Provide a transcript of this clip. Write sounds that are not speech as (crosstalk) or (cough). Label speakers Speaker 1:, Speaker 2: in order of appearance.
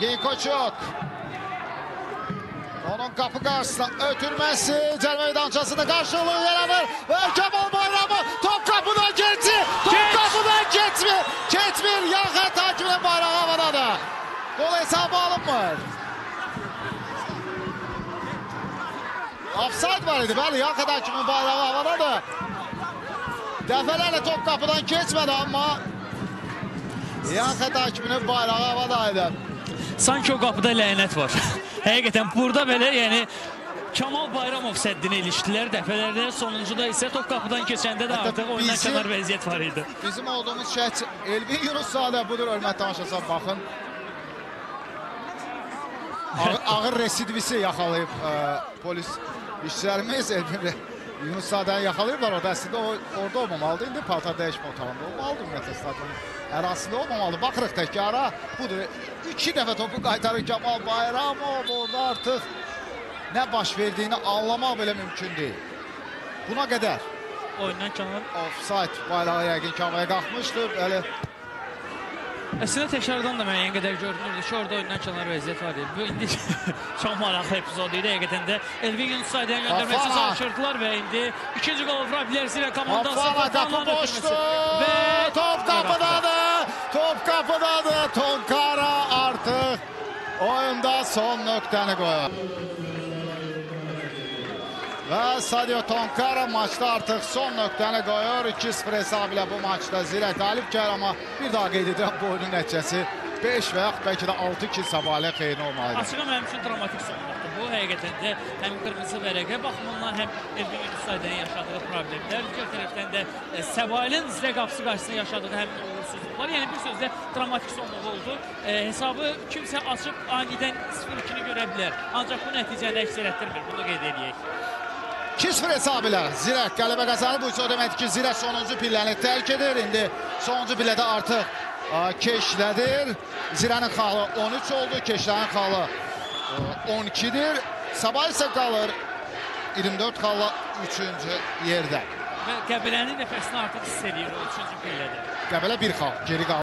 Speaker 1: Sergey Koçuk. Onun kapı karşısında ötürmesi Cermevi Dancası'nı karşılığı yer. Ve Kemal Bayramı top kapıdan geçti. Top
Speaker 2: Geç.
Speaker 1: kapıdan geçmiyor. Geçmiyor. Yakın takibine bayrağı havada. Gol hesabı alınmır. Offside var idi. Bəli, yakın takibinin bayrağı havada da. Top kapıdan geçmedi ama yakın takibinin bayrağı havadaydı.
Speaker 2: Sanki o qapıda lənət var. (laughs) Həqiqətən burada belə, yəni Kamal Bayramov səddini ilişdilər dəfələrlə. Sonuncuda isə top qapıdan keçəndə də artıq oyundan kənar vəziyyət var idi.
Speaker 1: Bizim olduğumuz şəhət Elvin Yunuszadə budur hörmət tamaşaçılar baxın. Ağır, ağır residivisi yaxalayıb ə, polis işçilərimiz Elvin Yunuszadəni yaxalayıblar orada. Əslində o orada olmamalıdır. İndi paltar dəyişmə otağında olmalıdır ümumiyyətlə stadionun ərazisində olmamalı. Baxırıq təkara budur. İki dəfə topu qaytarır Kemal Bayramov orada artıq nə baş verdiyini anlamaq belə mümkün deyil. Buna qədər
Speaker 2: Oyundan kənar.
Speaker 1: offside bayrağı yəqin ki havaya qalxmışdı. Bəli.
Speaker 2: Əslində təkrardan da müəyyən qədər görünürdü ki, orada oyundan kənar vəziyyət var idi. Bu indi (laughs) çox maraqlı epizod idi. Həqiqətən də Elvin Yunus Saydənin göndərməsi
Speaker 1: Fafana.
Speaker 2: çalışırdılar və indi ikinci qol vura bilərsə komandası
Speaker 1: Fafana boşdu.
Speaker 2: Və
Speaker 1: top qapıdadır. Top qapıdadır. Tonkara artıq oyunda son nöqtəni qoyur. Və Sadio Tonkara maçda artıq son nöqtəni qoyur. 2-0 hesabı ilə bu maçda zirə qalib gəlir, amma bir daha qeyd edirəm bu oyunun nəticəsi 5 və yaxud bəlkə də 6 ki Sabalə xeyrinə olmalıdır.
Speaker 2: Açığı mənim üçün dramatik sonluqdur. Bu həqiqətən də həm qırmızı vərəqə baxımından, həm Elvin Saydənin yaşadığı problemlər, digər tərəfdən də e, Səbailin zirə qapısı qarşısında yaşadığı həmin uğursuzluqlar. Yəni bir sözlə dramatik sonluq oldu. E, hesabı kimsə açıb anidən 0-2-ni görə bilər. Ancaq bu nəticəni əks etdirmir. Bunu qeyd edək.
Speaker 1: 2-0 hesabı ilə Zirə qələbə qazanır. Bu isə o deməkdir ki, Zirə sonuncu pilləni tərk edir. İndi sonuncu pillədə artıq ə, Keşlədir. Zirənin xalı 13 oldu, Keşlərin xalı ə, 12-dir. Sabah isə qalır 24 xalla 3-cü yerdə.
Speaker 2: Və Qəbələnin nəfəsini artıq hiss edir o 3-cü pillədə.
Speaker 1: Qəbələ bir xal geri qalır.